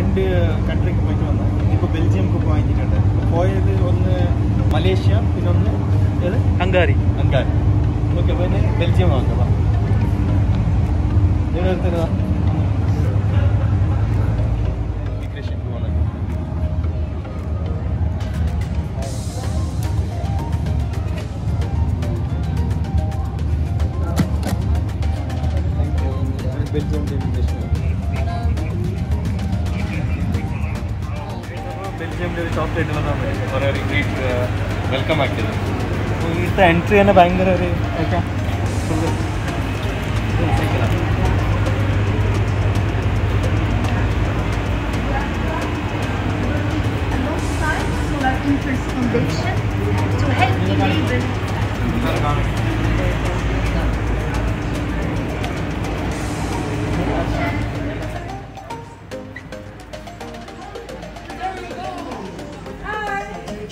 രണ്ട് കൺട്രിക്ക് പോയിട്ട് വന്നു. ഇപ്പോൾ ബെൽജിയംക്ക് പോയിട്ടുണ്ട് പോയത് ഒന്ന് മലേഷ്യ പിന്നെ ഒന്ന് ഏത്? ഹംഗാരി. അങ്കാരി ഓക്കെ പിന്നെ ബെൽജിയം വാങ്ങുക ബെൽജിയം ഇമിഗ്രേഷൻ ഒരു ചോക്ലേറ്റ് വന്നാൽ കുറേ ഒരു ഗ്രീറ്റ് വെൽക്കം ആക്കിയത്. ഇവിടുത്തെ എൻട്രി തന്നെ ഭയങ്കര ഒരു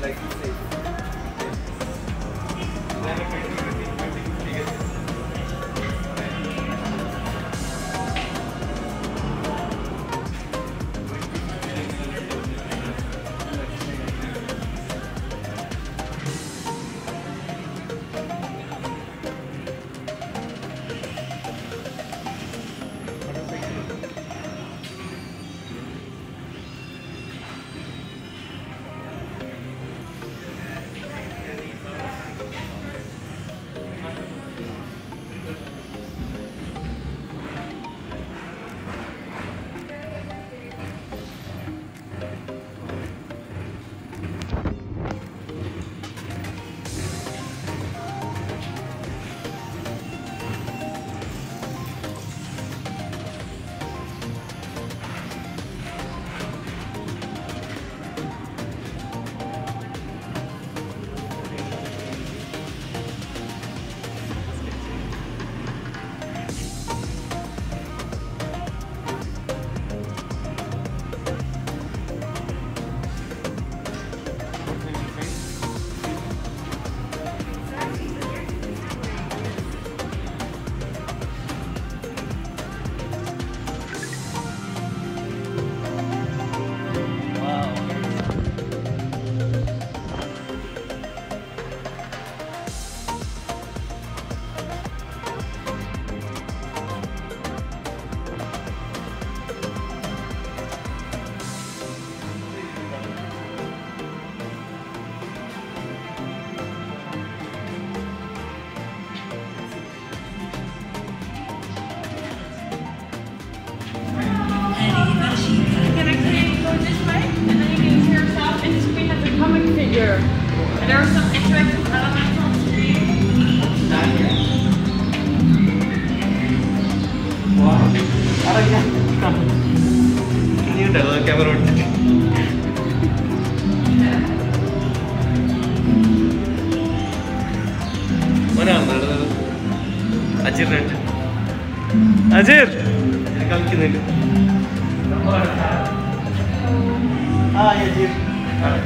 like you say. actually go this way, and then you can see yourself, and the screen has a comic figure. And there are some interactive elements on screen. ഇനിയുണ്ടല്ലോ camera എടുത്തിട്ട് മോനാണ് അജിറിനുണ്ട് Ajir Ah, yes, yes. Ah.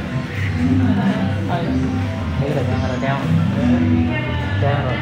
Ah, yes. Đây là đang là đang. Đang rồi.